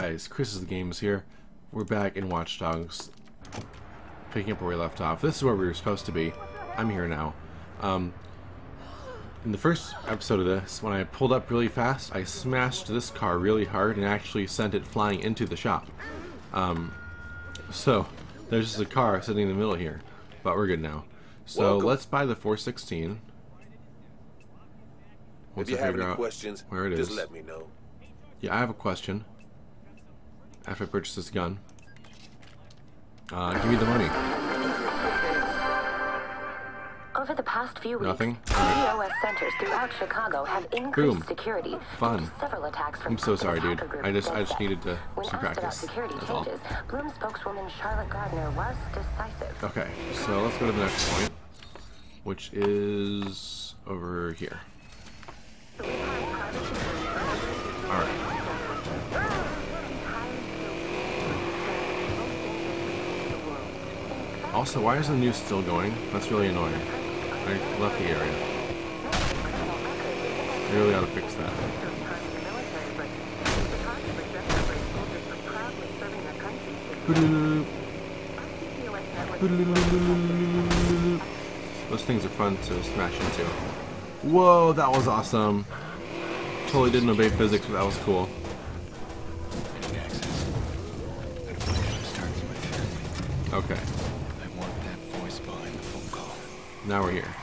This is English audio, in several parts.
guys? Chris is the Games here. We're back in Watch Dogs, picking up where we left off. This is where we were supposed to be. I'm here now. Um, in the first episode of this, when I pulled up really fast, I smashed this car really hard and actually sent it flying into the shop. Um, so, there's just a car sitting in the middle here. But we're good now. So, Welcome. let's buy the 416. Once If you I have any questions, where it just is. let me know. Yeah, I have a question. After I purchase this gun. Uh, give me the money. Over the past few weeks, Nothing? POS centers throughout Chicago have increased Boom. security. Fun. Several attacks from I'm so sorry, dude. I just- I just needed to- When some practice. security That's all. changes, Blume spokeswoman Charlotte Gardner was decisive. Okay, so let's go to the next point. Which is over here. Alright. Also, why is the news still going? That's really annoying. I left the area. I really ought to fix that. Those things are fun to smash into. Whoa, that was awesome. Totally didn't obey physics, but that was cool. Now we're here.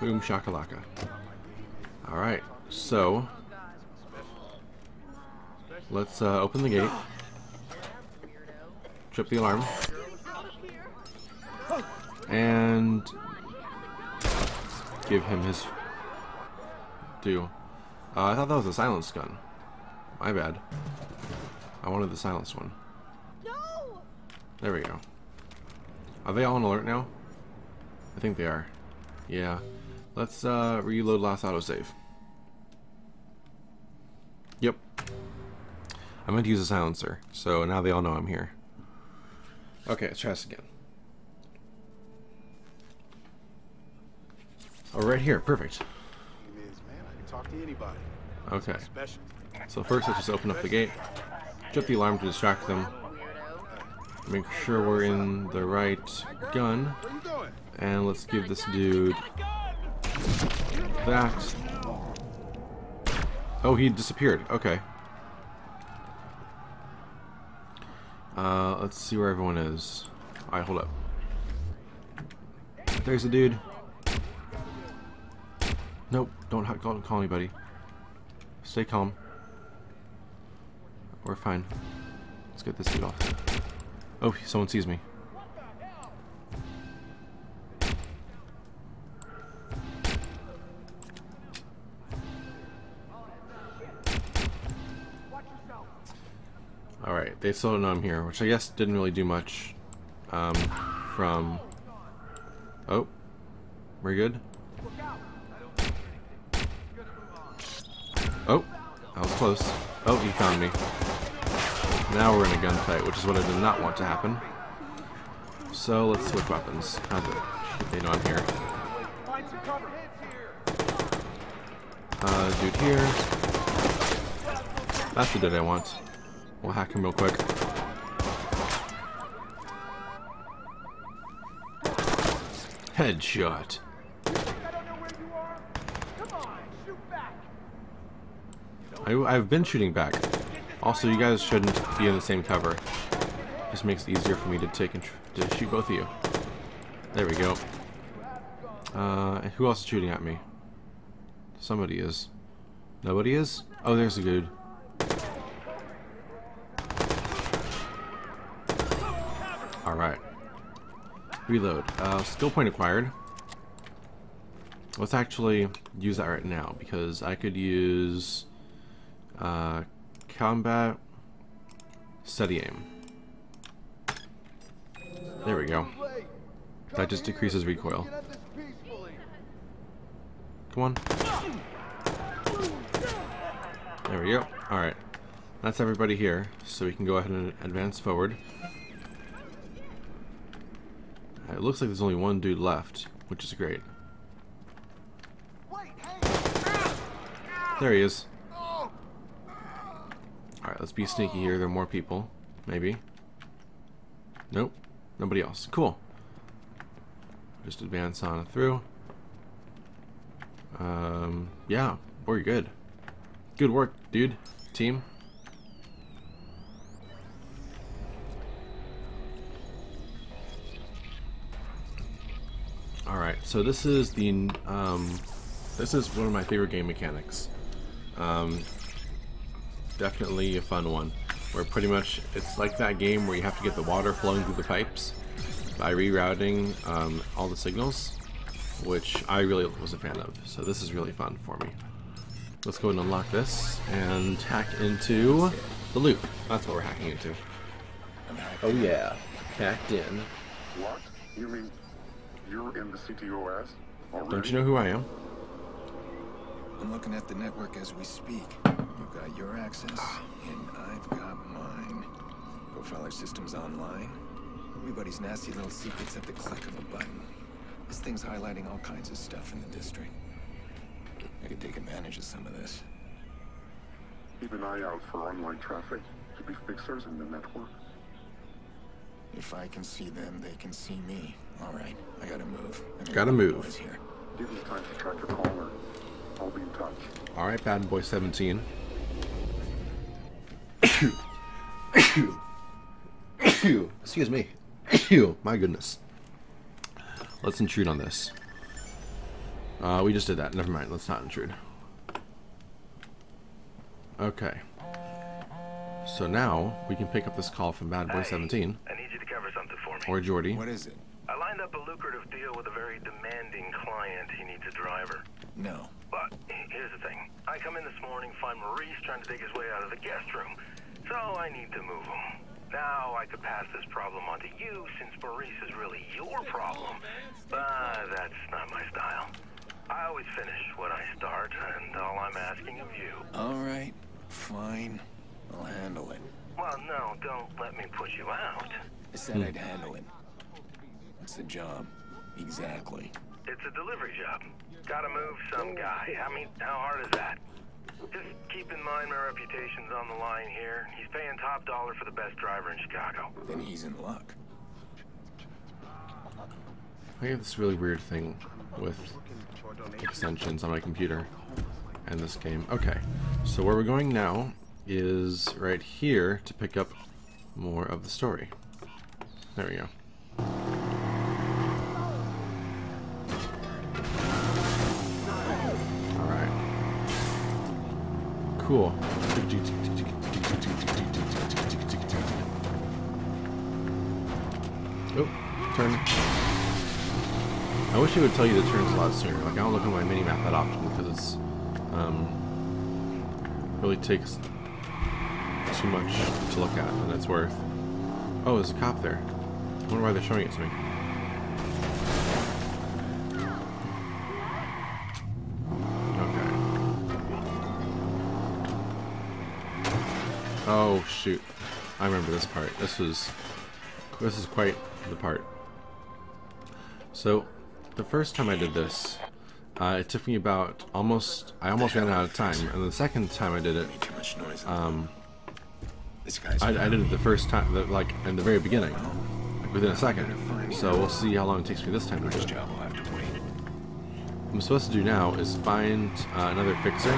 Boom shakalaka. Alright, so let's uh, open the gate. Trip the alarm. And give him his due. Uh, I thought that was a silenced gun. My bad. I wanted the silenced one. There we go. Are they all on alert now? I think they are. Yeah. Let's uh, reload last autosave. Yep. I meant to use a silencer, so now they all know I'm here. Okay, let's try this again. Oh, right here. Perfect. Okay. So first, let's just open up the gate. Trip the alarm to distract them. Make sure we're in the right gun. Where you going? And let's give this dude that. Oh, he disappeared. Okay. Uh, let's see where everyone is. Alright, hold up. There's the dude. Nope, don't call, call anybody. Stay calm. We're fine. Let's get this dude off. Oh, someone sees me. They still don't know I'm here, which I guess didn't really do much. Um, from... Oh. We're good? Oh, that was close. Oh, he found me. Now we're in a gunfight, which is what I did not want to happen. So let's switch weapons. It? Shit, They know I'm here. Uh, dude here. That's the dude I want. We'll hack him real quick. Headshot. I, I've been shooting back. Also, you guys shouldn't be in the same cover. Just makes it easier for me to take and to shoot both of you. There we go. Uh, who else is shooting at me? Somebody is. Nobody is? Oh, there's a dude. Alright. Reload. Uh, skill point acquired. Let's actually use that right now because I could use uh, combat steady aim. There we go. That just decreases recoil. Come on. There we go. Alright. That's everybody here, so we can go ahead and advance forward. It looks like there's only one dude left, which is great. There he is. Alright, let's be sneaky here. There are more people. Maybe. Nope. Nobody else. Cool. Just advance on through. Um, yeah, we're good. Good work, dude. Team. Alright, so this is the, um, this is one of my favorite game mechanics. Um, definitely a fun one. Where pretty much, it's like that game where you have to get the water flowing through the pipes by rerouting um, all the signals, which I really was a fan of. So this is really fun for me. Let's go and unlock this and hack into the loop. That's what we're hacking into. Oh yeah, hacked in. What? You mean you're in the CTOS already? Don't you know who I am? I'm looking at the network as we speak. You've got your access, and I've got mine. Profiler system's online. Everybody's nasty little secrets at the click of a button. This thing's highlighting all kinds of stuff in the district. I could take advantage of some of this. Keep an eye out for online traffic. Could be fixers in the network. If I can see them, they can see me. All right, I gotta move. I know Gotta move. Here. Give me time to track your caller. I'll be in touch. Alright, Bad Boy 17. Excuse me. My goodness. Let's intrude on this. Uh, we just did that. Never mind. Let's not intrude. Okay. So now we can pick up this call from Bad Boy 17 I need you to cover something for me. or Jordy. What is it? I lined up a lucrative deal with a very demanding client. He needs a driver. No. But here's the thing. I come in this morning, find Maurice trying to dig his way out of the guest room. So I need to move him. Now I could pass this problem on to you since Maurice is really your problem. But that's not my style. I always finish what I start, and all I'm asking of you. All right, fine. I'll handle it. Well, no, don't let me push you out. I said I'd handle it. What's the job? Exactly. It's a delivery job. Gotta move some guy. I mean, how hard is that? Just keep in mind my reputation's on the line here. He's paying top dollar for the best driver in Chicago. Then he's in luck. I have this really weird thing with extensions on my computer and this game. Okay, so where we're going now is right here to pick up more of the story. There we go. Cool. Oh, turn. I wish it would tell you the turns a lot sooner. Like I don't look at my mini map that often because it's um, really takes too much to look at, and it's worth. Oh, there's a cop there. I wonder why they're showing it to me. Oh shoot! I remember this part. This was this is quite the part. So, the first time I did this, uh, it took me about almost, I almost ran out of time. And the second time I did it, too much noise. um, this guy's. I, I did it the first time, the, like in the very beginning, like within a second. So we'll see how long it takes me this time to do it. have to wait. What I'm supposed to do now is find uh, another fixer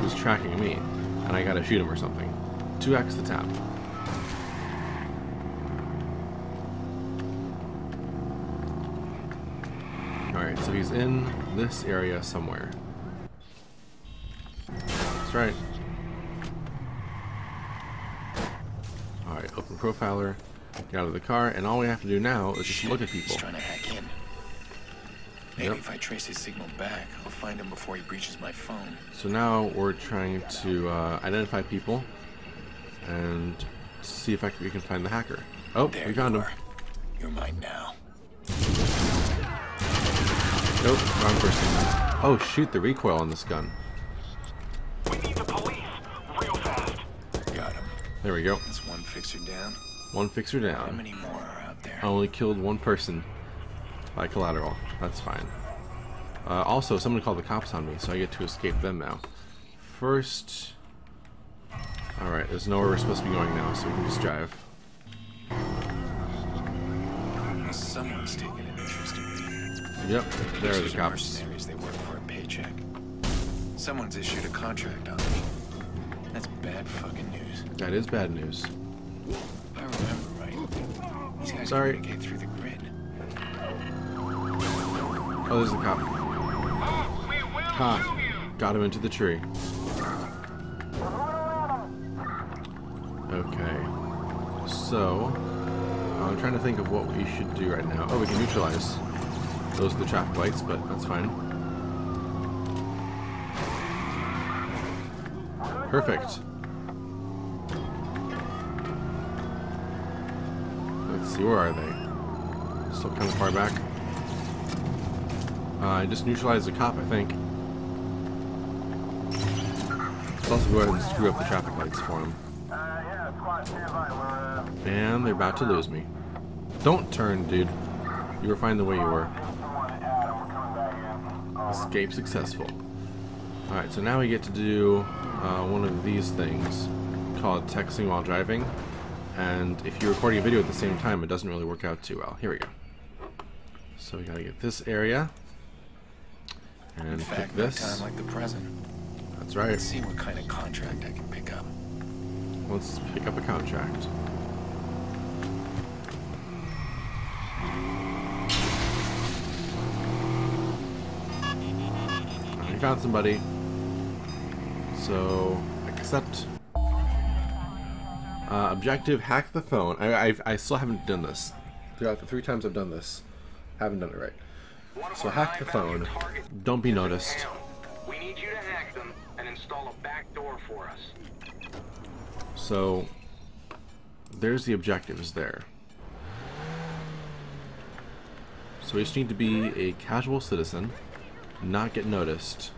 who's tracking me, and I gotta shoot him or something. 2x the tap. Alright, so he's in this area somewhere. That's right. Alright, open profiler, get out of the car, and all we have to do now is just look at people. He's trying to hack in. Maybe Yep. if I trace his signal back, I'll find him before he breaches my phone. So now we're trying to uh, identify people and see if I can, we can find the hacker. Oh, There we found you him. are. You're mine now. Nope, wrong person. Oh shoot, the recoil on this gun. We need the police, real fast. Got him. There we go. That's one fixer down. One fixer How down. many more are out there? I only killed one person by collateral. That's fine. Uh, also, someone called the cops on me, so I get to escape them now. First, Alright, there's nowhere we're supposed to be going now, so we can just drive. Someone's taking an interest in me. Yep, there are the are cops. They work for a paycheck. Someone's issued a contract on me. That's bad fucking news. That is bad news. I remember right, these guys Sorry. communicate through the grid. Oh, there's the cop. Ha! Got him into the tree. Okay. So, I'm trying to think of what we should do right now. Oh, we can neutralize. Those are the traffic lights, but that's fine. Perfect. Let's see, where are they? Still kind of far back. Uh, I just neutralized the cop, I think. Let's also go ahead and screw up the traffic lights for him. And they're about to lose me. Don't turn, dude. You were fine the way you were. Escape successful. Alright, so now we get to do uh, one of these things called texting while driving. And if you're recording a video at the same time, it doesn't really work out too well. Here we go. So we gotta get this area. And In pick fact, no this. time like the present. That's right. Let's see what kind of contract I can pick up. Let's pick up a contract. Found somebody. So, accept. Uh, objective, hack the phone. I, I, I still haven't done this. Throughout the three times I've done this, haven't done it right. So hack the phone. Don't be noticed. We need you to hack them and install a back door for us. So, there's the objectives there. So we just need to be a casual citizen, not get noticed,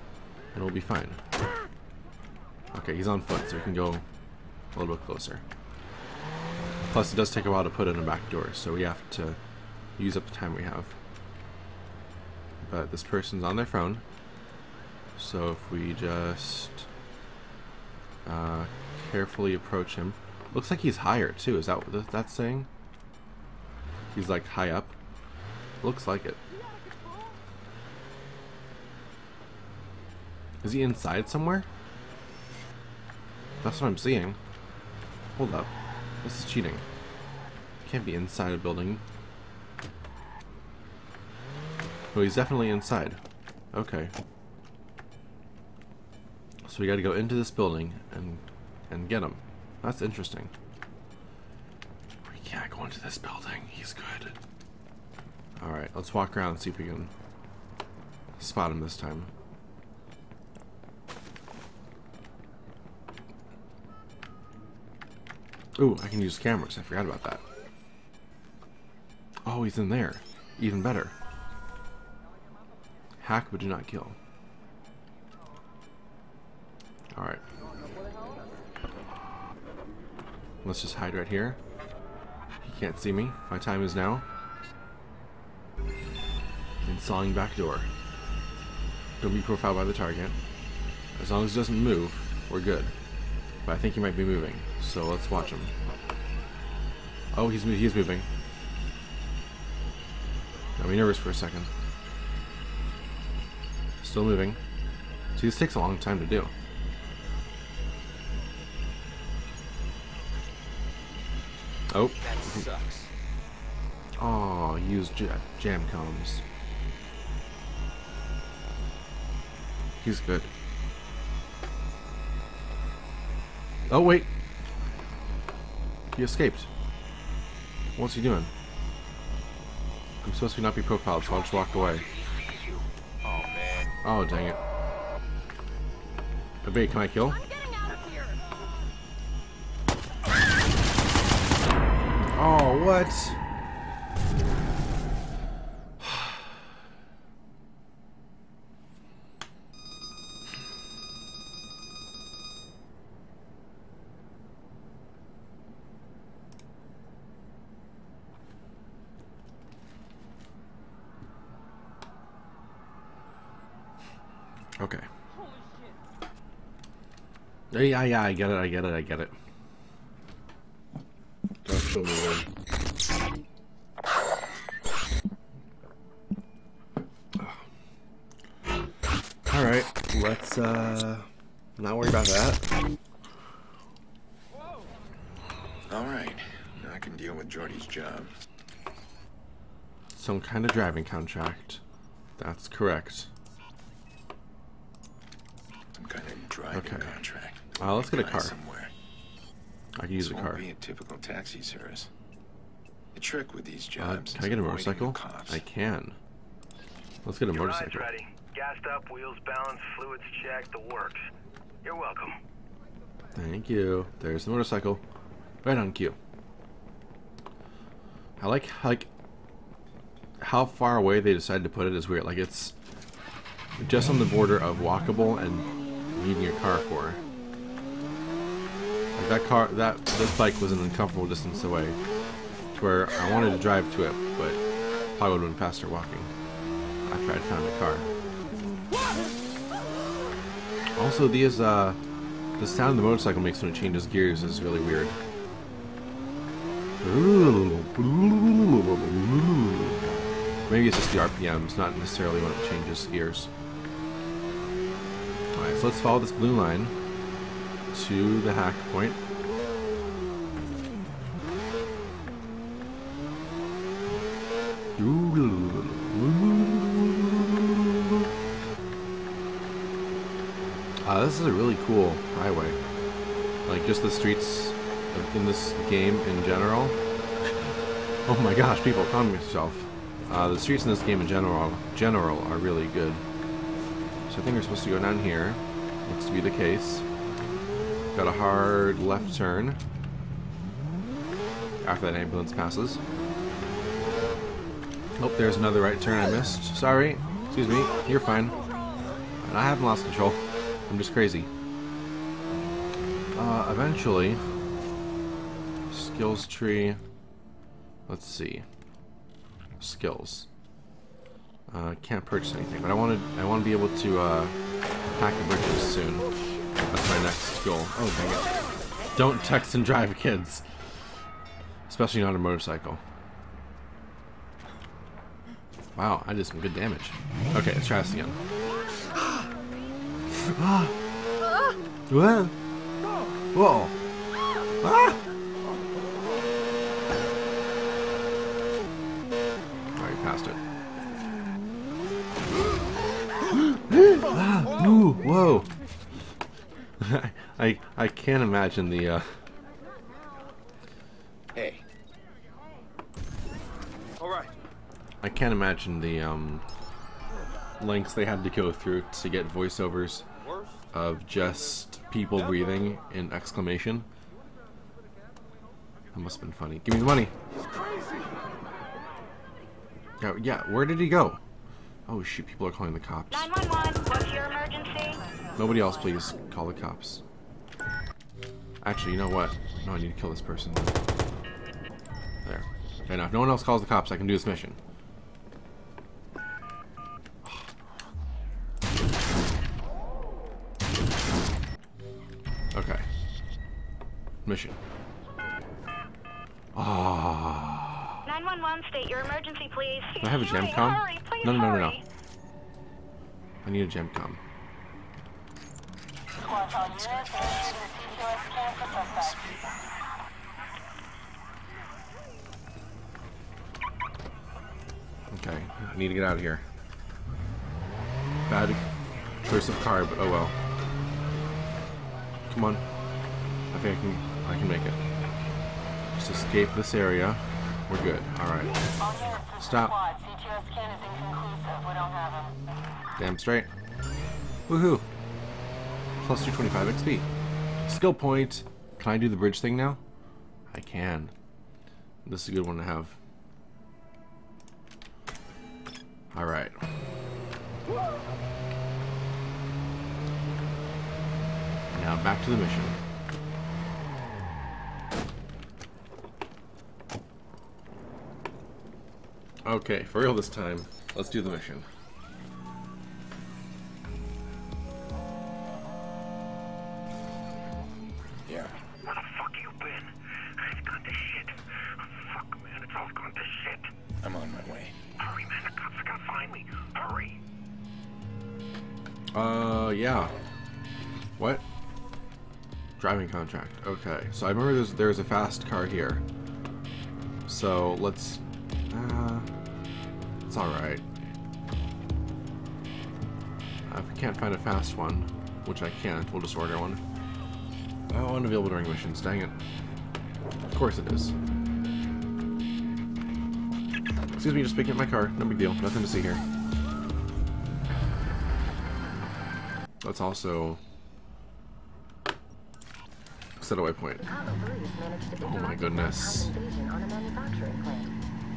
and we'll be fine. Okay, he's on foot, so we can go a little bit closer. Plus, it does take a while to put in a back door, so we have to use up the time we have. But this person's on their phone, so if we just uh, carefully approach him. Looks like he's higher too. Is that what that's saying? He's like high up. Looks like it. Is he inside somewhere? That's what I'm seeing. Hold up. This is cheating. Can't be inside a building. Oh, he's definitely inside. Okay. So we gotta go into this building and and get him. That's interesting. We can't go into this building. He's good. Alright, let's walk around and see if we can spot him this time. Ooh, I can use cameras. I forgot about that. Oh, he's in there. Even better. Hack but do not kill. Alright. Let's just hide right here. He can't see me. My time is now. Installing back door. Don't be profiled by the target. As long as it doesn't move, we're good. But I think he might be moving, so let's watch him. Oh, he's he's moving. Got me nervous for a second. Still moving. See, this takes a long time to do. Oh. That sucks. Oh, use j jam coms. He's good. Oh, wait. He escaped. What's he doing? I'm supposed to not be profiled, so I'll just walk away. Oh man. Oh, dang it. Oh, wait, can I kill? Oh, what? Okay. Yeah, yeah, I get it, I get it, I get it. Don't show me then. Alright, let's uh not worry about that. All right. Now I can deal with Jordy's job. Some kind of driving contract. That's correct. Okay. contract. Uh, let's get a car. Somewhere. I can use This a won't car. be a typical taxi service. The trick with these jobs. Uh, jobs can I get a motorcycle? I can. Let's get a Your ride's motorcycle. ready. Gassed up, wheels balanced, fluids checked, the works. You're welcome. Thank you. There's the motorcycle. Right on cue. I like like how far away they decided to put it is weird. Like it's just on the border of walkable and needing your car for. Like that car that this bike was an uncomfortable distance away. To where I wanted to drive to it, but probably would have been faster walking after I'd found a car. Also these uh the sound the motorcycle makes when it changes gears is really weird. Maybe it's just the RPMs, not necessarily when it changes gears. So let's follow this blue line to the hack point. Uh, this is a really cool highway. Like just the streets in this game in general. oh my gosh, people, calm yourself. Uh, the streets in this game in general, general are really good. So I think we're supposed to go down here. Looks to be the case. Got a hard left turn after that ambulance passes. Oh, there's another right turn I missed. Sorry. Excuse me. You're fine. And I haven't lost control. I'm just crazy. Uh, eventually, skills tree. Let's see. Skills. Uh, can't purchase anything, but I wanted I want to be able to uh, hack the bridges soon. That's my next goal. Oh dang it! Don't text and drive, kids. Especially not a motorcycle. Wow, I did some good damage. Okay, let's try this again. Whoa! Whoa! Ah! Alright, passed it. Ah, ooh, whoa! I I can't imagine the uh, Hey, I can't imagine the um, lengths they had to go through to get voiceovers of just people breathing in exclamation. That must have been funny. Give me the money. Yeah, yeah. Where did he go? Oh shoot! People are calling the cops. 911, what's your emergency? Nobody else, please. Call the cops. Actually, you know what? No, I need to kill this person. There. Okay, now if no one else calls the cops, I can do this mission. Okay. Mission. Ah. 911, state your emergency, please. I have a gem com? No, no, no, no. I need a gem com. Okay, I need to get out of here. Bad choice of car, but oh well. Come on. I think I can I can make it. Just escape this area. We're good. Alright. Stop. Damn straight. Woohoo! Plus 225 XP. Skill point. Can I do the bridge thing now? I can. This is a good one to have. Alright. Now back to the mission. Okay, for real this time. Let's do the mission. Yeah. Where the fuck you been? It's gone to shit. Fuck, man, it's all gone to shit. I'm on my way. Hurry, man, the cops are gonna find me. Hurry. Uh, yeah. What? Driving contract. Okay, so I remember there's there's a fast car here. So let's. Uh, it's all right. Uh, if we can't find a fast one, which I can't, we'll just order one. Oh, unavailable during missions. Dang it. Of course it is. Excuse me, just picking up my car. No big deal. Nothing to see here. Let's also set a waypoint. Chicago police managed to Oh my goodness.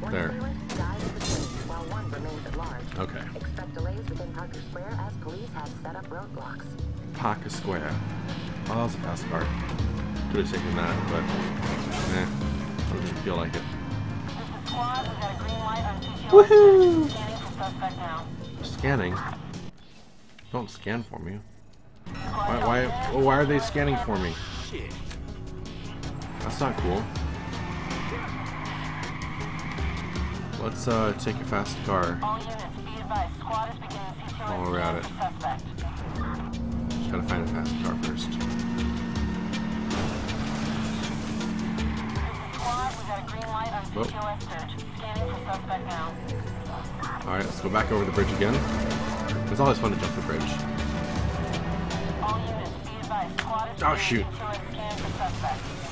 Compound invasion on a manufacturing plant. One There. assailant died at the scene, while one remains at large. Okay. Expect delays within Parker Square as police have set up roadblocks. Parker Square. Oh, that was a fast car. Could have taken that, but eh, I didn't feel like it. Squad, we got a green light on CTO. Woohoo! Scanning for suspect now. Scanning. Don't scan for me. Why? Why? why are they scanning for me? That's not cool. Let's uh take a fast car. All units, be advised. Squad is beginning CTO While we're at it. suspect. Just gotta find a fast car first. Squad, we got a green light on. CTOS search. Scanning for suspect now. Alright, let's go back over the bridge again. It's always fun to jump the bridge. All units, be advised. Squad is Oh, shoot. CTOS scan for suspect.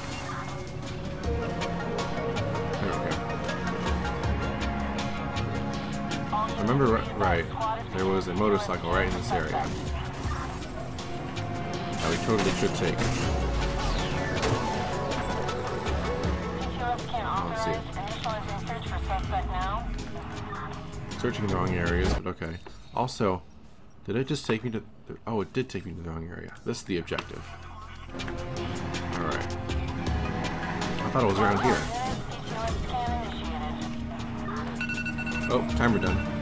Remember be ri- advised. right, there was a motorcycle right in this area that we totally should take. Let's see. authorize initializing search for suspect now. Searching the wrong areas, but okay. Also, did it just take me to... The, oh, it did take me to the wrong area. This is the objective. Alright. I thought it was around here. CTOS scan initiated. Oh, timer done.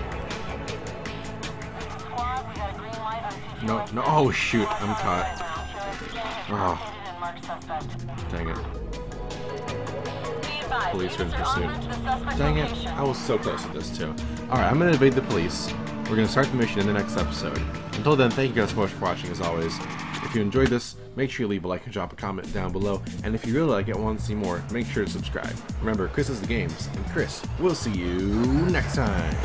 No, no, oh shoot, I'm caught. Oh. Dang it. Police are in pursuit. Dang it, I was so close to this too. Alright, I'm gonna evade the police. We're gonna start the mission in the next episode. Until then, thank you guys so much for watching as always. If you enjoyed this, make sure you leave a like and drop a comment down below. And if you really like it and want to see more, make sure to subscribe. Remember, Chris is the games, and Chris, we'll see you next time.